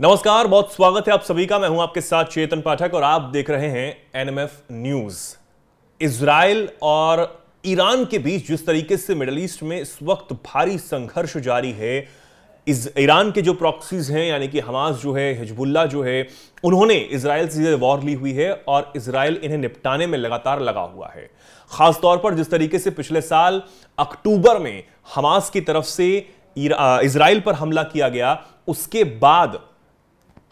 नमस्कार, बहुत स्वागत है आप सभी का। मैं हूँ आपके साथ चेतन पाठक और आप देख रहे हैं एनएमएफ न्यूज़। इसराइल और ईरान के बीच जिस तरीके से मिडल ईस्ट में इस वक्त भारी संघर्ष जारी है इस ईरान के जो प्रॉक्सीज हैं, यानी कि हमास जो है, हिजबुल्ला जो है, उन्होंने इसराइल से वॉर ली हुई है और इसराइल इन्हें निपटाने में लगातार लगा हुआ है। खासतौर पर जिस तरीके से पिछले साल अक्टूबर में हमास की तरफ़ से इसराइल पर हमला किया गया, उसके बाद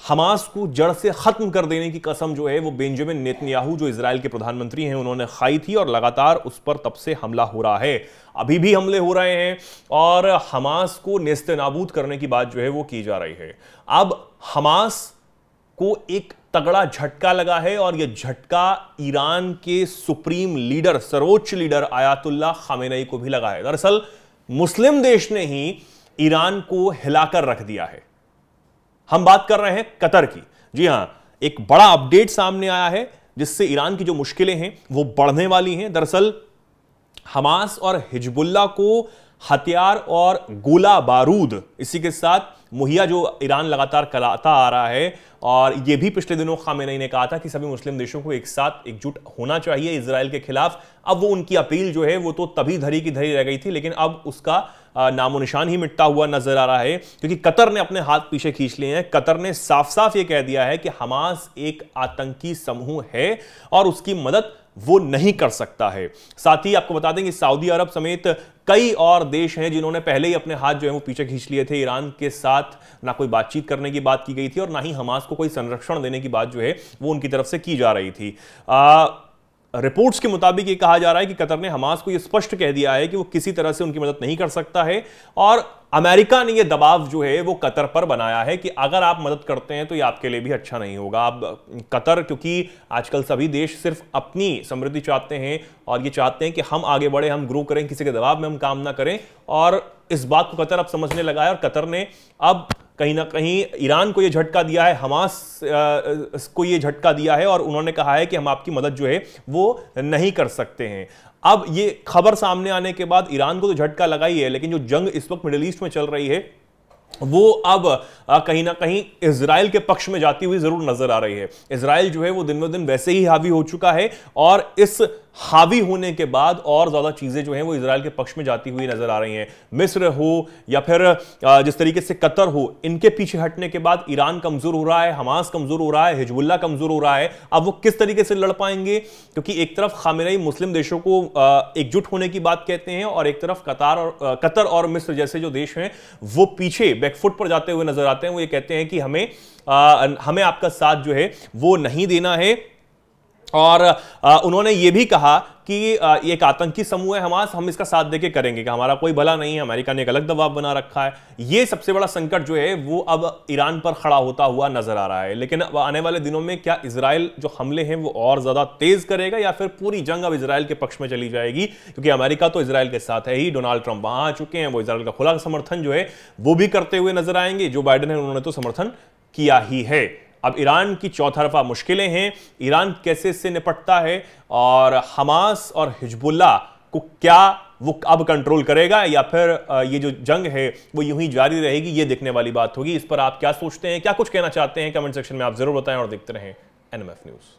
हमास को जड़ से खत्म कर देने की कसम जो है वो बेंजामिन नेतन्याहू, जो इसराइल के प्रधानमंत्री हैं, उन्होंने खाई थी और लगातार उस पर तब से हमला हो रहा है। अभी भी हमले हो रहे हैं और हमास को नेस्त नाबूद करने की बात जो है वो की जा रही है। अब हमास को एक तगड़ा झटका लगा है और यह झटका ईरान के सुप्रीम लीडर, सर्वोच्च लीडर आयातुल्ला खामेनई को भी लगा है। दरअसल, मुस्लिम देश ने ही ईरान को हिलाकर रख दिया है। हम बात कर रहे हैं कतर की। जी हाँ, एक बड़ा अपडेट सामने आया है, जिससे ईरान की जो मुश्किलें हैं, वो बढ़ने वाली हैं। दरअसल, हमास और हिजबुल्ला को हथियार और गोला बारूद। इसी के साथ मुहैया जो ईरान लगातार कराता आ रहा है, और यह भी पिछले दिनों खामेनी ने कहा था कि सभी मुस्लिम देशों को एक साथ एकजुट होना चाहिए इसराइल के खिलाफ। अब वो उनकी अपील जो है, वो तो तभी धरी की धरी रह गई थी, लेकिन अब उसका नामो निशान ही मिटता हुआ नज़र आ रहा है, क्योंकि कतर ने अपने हाथ पीछे खींच लिए हैं। कतर ने साफ़ साफ़ ये कह दिया है कि हमास एक आतंकी समूह है, और उसकी मदद वो नहीं कर सकता है। साथ ही आपको बता दें कि सऊदी अरब समेत कई और देश हैं जिन्होंने पहले ही अपने हाथ जो है वो पीछे खींच लिए थे। ईरान के साथ ना कोई बातचीत करने की बात की गई थी और ना ही हमास को कोई संरक्षण देने की बात जो है वो उनकी तरफ़ से की जा रही थी। आ, रिपोर्ट्स के मुताबिक ये कहा जा रहा है कि कतर ने हमास को यह स्पष्ट कह दिया है कि वो किसी तरह से उनकी मदद नहीं कर सकता है। और अमेरिका ने यह दबाव जो है, वो कतर पर बनाया है कि अगर आप मदद करते हैं तो ये आपके लिए भी अच्छा नहीं होगा। आप कतर, क्योंकि आजकल सभी देश सिर्फ़ अपनी समृद्धि चाहते हैं और ये चाहते हैं कि हम आगे बढ़े, हम ग्रो करें, किसी के दबाव में हम काम ना करें। और इस बात को कतर अब समझने लगा है और कतर ने अब कहीं ना कहीं ईरान को ये झटका दिया है, हमास को ये झटका दिया है और उन्होंने कहा है कि हम आपकी मदद जो है वो नहीं कर सकते हैं। अब ये खबर सामने आने के बाद ईरान को तो झटका लगा ही है, लेकिन जो जंग इस वक्त मिडिल ईस्ट में चल रही है वो अब कहीं ना कहीं इसराइल के पक्ष में जाती हुई ज़रूर नज़र आ रही है। इसराइल जो है वो दिन ब दिन वैसे ही हावी हो चुका है और इस हावी होने के बाद और ज़्यादा चीज़ें जो हैं वो इसराइल के पक्ष में जाती हुई नज़र आ रही हैं। मिस्र हो या फिर जिस तरीके से कतर हो, इनके पीछे हटने के बाद ईरान कमज़ोर हो रहा है, हमास कमज़ोर हो रहा है हिजबुल्ला कमज़ोर हो रहा है। अब वो किस तरीके से लड़ पाएँगे? क्योंकि एक तरफ़ खामिनई मुस्लिम देशों को एकजुट होने की बात कहते हैं और एक तरफ़ कतार और कतर और मिस्र जैसे जो देश हैं, वो पीछे बैकफुट पर जाते हुए नज़र आते हैं वो ये कहते हैं कि हमें आ, हमें आपका साथ जो है वो नहीं देना है। और उन्होंने ये भी कहा कि एक आतंकी समूह है हमास, हम इसका साथ देके करेंगे कि हमारा कोई भला नहीं है, अमेरिका ने एक अलग दबाव बना रखा है। ये सबसे बड़ा संकट जो है, वो अब ईरान पर खड़ा होता हुआ नज़र आ रहा है। लेकिन अब आने वाले दिनों में क्या इसराइल जो हमले हैं, वो और ज़्यादा तेज करेगा या फिर पूरी जंग अब इसराइल के पक्ष में चली जाएगी? क्योंकि अमेरिका तो इसराइल के साथ है ही, डोनाल्ड ट्रंप वहाँ आ चुके हैं, वो इसराइल का खुला समर्थन जो है, वो भी करते हुए नज़र आएँगे। जो बाइडन है, उन्होंने तो समर्थन किया ही है। अब ईरान की चौथरफा मुश्किलें हैं। ईरान कैसे इससे निपटता है और हमास और हिजबुल्ला को क्या वो अब कंट्रोल करेगा या फिर ये जो जंग है वो यूँ ही जारी रहेगी, ये देखने वाली बात होगी। इस पर आप क्या सोचते हैं, क्या कुछ कहना चाहते हैं, कमेंट सेक्शन में आप ज़रूर बताएँ और देखते रहें एनएमएफ न्यूज़।